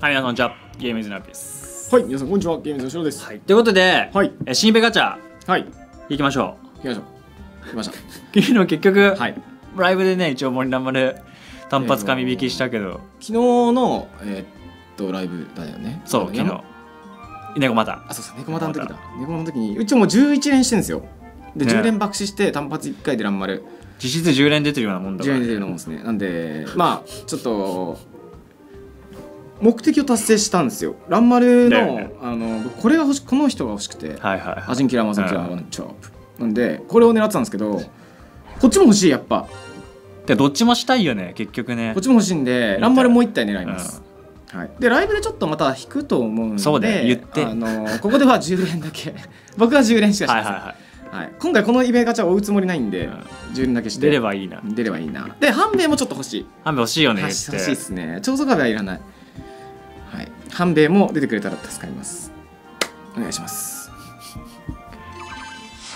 はい、皆さん、こんにちは。ゲームズナーです。はい、皆さんこんにちは。ゲームズのしろです。はい、ということで、はい、え新ベガチャ、はい、行きましょ行きましょう。来ましう。昨日結局、た。はい。ライブでね、一応森生で単発紙引きしたけど、昨日のえーっとライブだよね。そう、昨日。猫また。あ、そうそう、猫股の時だ。猫股の時にうちもう11連してるんですよ。で、ね10連爆死して単発1回でランマル実質10連出てるようなもんだか10ら、連出てるのもんですね。なんで、まあちょっと目的を達成したんですよ。ランマルの、あの僕これが欲しこの人が欲しくて。はいはいはい。アジンキラーマサキラうんーワンチョップ。なんでこれを狙ってたんですけど、こっちも欲しいやっぱ。で、どっちもしたいよね、結局ねこっ。ちも欲しいんで、ランマルもう一体狙います。うはい、でライブでちょっとまた引くと思うんでそう言ってあのここでは10連だけ 僕は10連しかしません、はいはいはい。はい今回このイベガチャを追うつもりないんで、うん10連だけして出ればいいな。出ればいいなで半兵衛もちょっと欲しいハンベ欲しいよね、欲。しいってすね超速壁はいらない半兵衛も出てくれたら助かります。お願いします。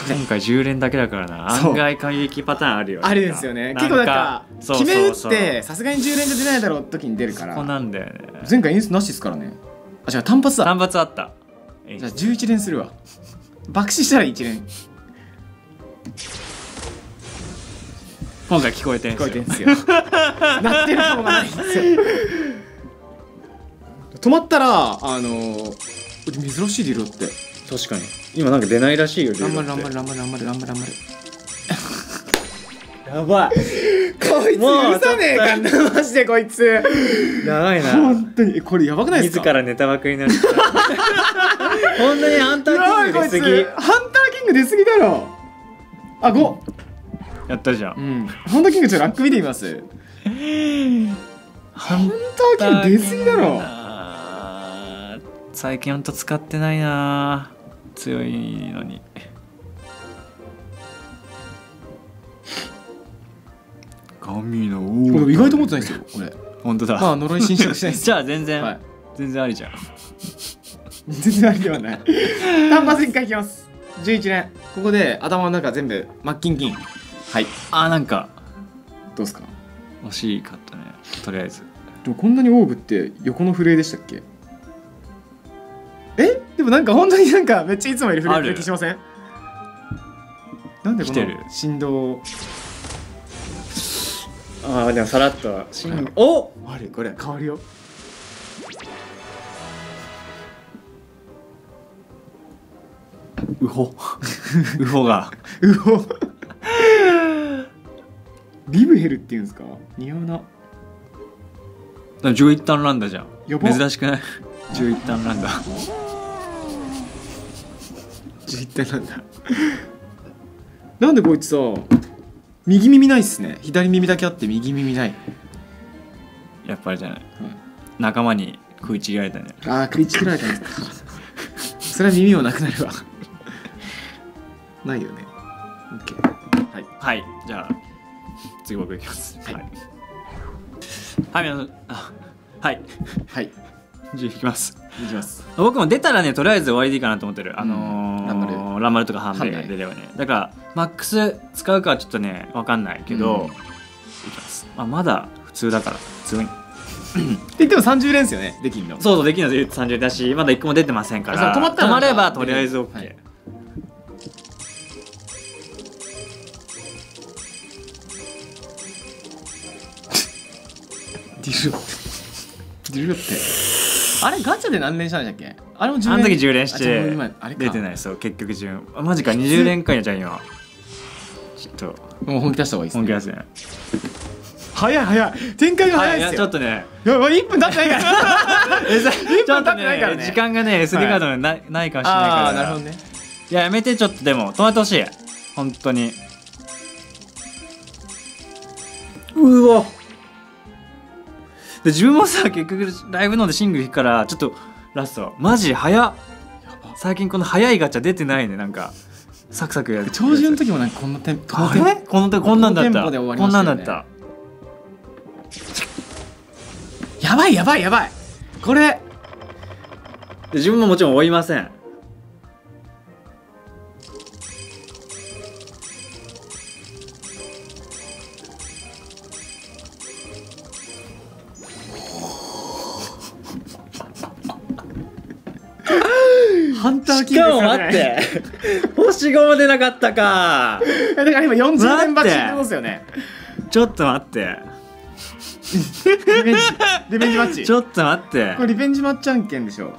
今回10連だけだからな。案外回撃パターンあるよ。ね。あるんですよね。結構なんか決め打ってさすがに10連じゃ出ないだろう時に出るから。そこなんだよね。前回演出なしですからね。あ違う単発だ。単発あった。じゃあ11連するわ。爆死したら1連。今回聞こえてん聞こえてんすすよ。鳴ってるかもがないんですよ 止まったらあのー珍しいディロって。確かに。今なんか出ないらしいよランマルランマルランマルランマルランマルランマルやばい。こいつもう許さねえか。んなマジでこいつ。やばいな。本当に。えこれやばくないですか？自らネタ枠になっちゃった本当にハンターキング出すぎ。ハンターキング出すぎだろ。あ5やったじゃん。うん。ハンターキングちょっとラック見てみます。ハンハンターキング出すぎだろ最近ほんと使ってないな。強いのに。神の王意外と持ってないですよこれ。本当だ、まあ呪い侵食しないです。じゃあ全然、はい。全然ありじゃん。全然ありではない。単発一回いきます。11連。ここで頭の中全部マッキンキン。はい。あなんか。どうですか？惜しかったね。とりあえず。でもこんなにオーブって横の震えでしたっけ？え？でもなんか本当になんかめっちゃいつもより震えてる。気しません？なんでこの振動ああでもさらっと。シンお？あれ？これ変わるよ。ウホ。ウホが。うおリブヘルっていうんですか？似合うな。11ターンランダじゃん。珍しくない？11ターンランダ11点なんだ。なんでこいつさ右耳ないっすね。左耳だけあって右耳ない。やっぱりじゃない、仲間に食いちぎられたねああ食いちぎられたんですか。それは耳もなくなるわ。ないよね。OK はい。はい。じゃあ次僕いきます。はい。はい、はい、皆さん。あはい。はい じゃあいきます。いきます。僕も出たらねとりあえず終わりでいいかなと思ってる、あのーランマルランマルとかハンベハンベ出ればね。だからマックス使うかはちょっとね分かんないけど、うん。いきます、まあ、まだ普通だから普通に。って言っても30連ですよねできんの。そうそうできるの30だしまだ1個も出てませんから止まったらなんかればとりあえず OK、はい。ディルディルってあれガチャで何連したんだっけ？あれも10連あの時10連して今あれか。出てないそう結局10あマジか20連かいじゃん今ちょっと。もう本気出した方がいいですね。本気ですね。早い早い。展開が早いですよ。やちょっとね。いや1分経ってないから。えさちょっと経ってないからね。ね時間がね SD カードにない,、ないかもしれないから。ああなるほどね。いややめてちょっとでも止めてほしい。本当に。うわで自分もさ結局ライブのでシングル弾くからちょっとラストマジ早っ。最近この早いガチャ出てないねなんか。サクサクやる。長寿の時もなんかこんなテンポこのこんなんだった。このテンポで終わりこんなんだった。やばいやばいやばい。これ。で自分ももちろん追いませんハンターキしかもングさん。待って星5も出なかったか。だから今40年待って待ちってことですよね。ちょっと待って。リベンジリベンジマッチ。ちょっと待って。これリベンジマッチ案件でしょ。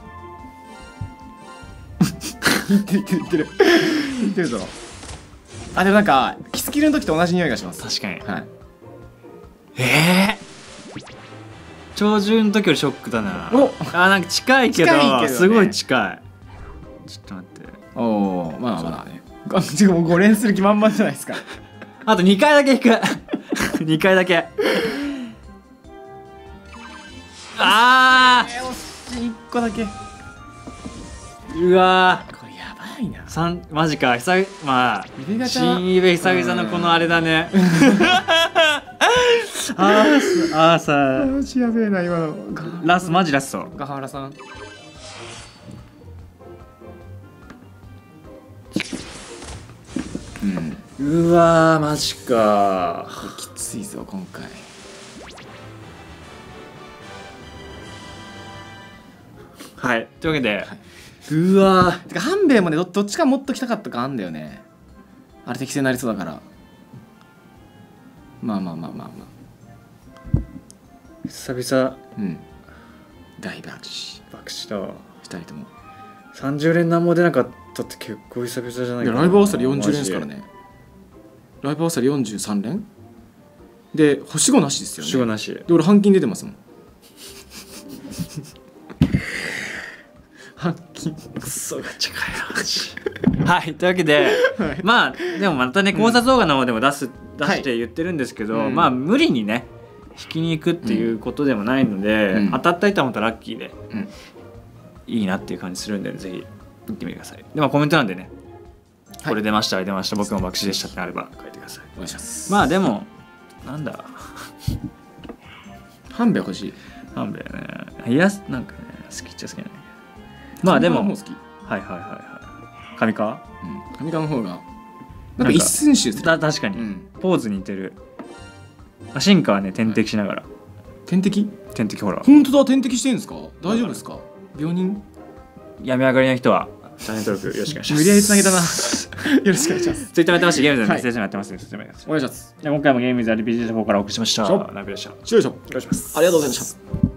言ってる言ってる言ってるぞ。あでもなんかキスキルの時と同じ匂いがします。確かに。はい。ええ鳥獣の時よりショックだな。お！あなんか近いけど近いけどね。すごい近いちょっと待って。おおまあまあね。あちょもう5連する気満々じゃないですか。あと2回だけ引く。2回だけ。あえ惜しい。1個だけ。こー。うわれやばいな。ー三マジか。久々まあ新イベ久々のこのあれだね。あーすあーさマジやべえな今のラストマジラスト。ガハラさんうん。うわーマジか。きついぞ今回。はい。というわけで、うわー。てか半兵衛もねどどっちか持っときたかったかあんだよね。あれ適正になりそうだから。まあまあまあまあまあ。久々うん。大爆死。爆死だわ。2人とも。30連何も出なかったって結構久々じゃないいやかなライブ合わせたら40連ですからね。ライブ合わせたら43連？で星5なしですよね。死後なし。で俺半金出てますもん。半金。クソガチかよ はいというわけではい。まあでもまたね考察動画の方でも出す、出はい。して言ってるんですけど、うん。まあ無理にね引きに行くっていうことでもないので、うん。当たった人はまたラッキーで、うん。いいなっていう感じするんでぜひ見てみてください。でもコメントなんでね、はい。これ出ました出ました。僕も爆死でしたってあれば書いてください。お願いします。まあでもなんだ。半兵衛欲しい。なんだよね。いやなんかね好きっちゃ好きなんだけどまあでもはいはいはいはい。上川？うん。上川の方がなんか一寸集する。だ確かに、うん。ポーズ似てる。あ進化はね点滴しながら。点滴点滴ほら。本当だ点滴してるんですか？大丈夫ですか？病人？病み上がりの人はチャンネル登録よろしくお願いします。無理やりげたな。よろしくお願いします。ツイッターもやってますしゲームズのはい。メッセージもやってます。のでいしますお願いします。で今回もゲームズ RPG の方からお送りしました。ナビでした失礼しましたお願いしますありがとうございました